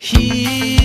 He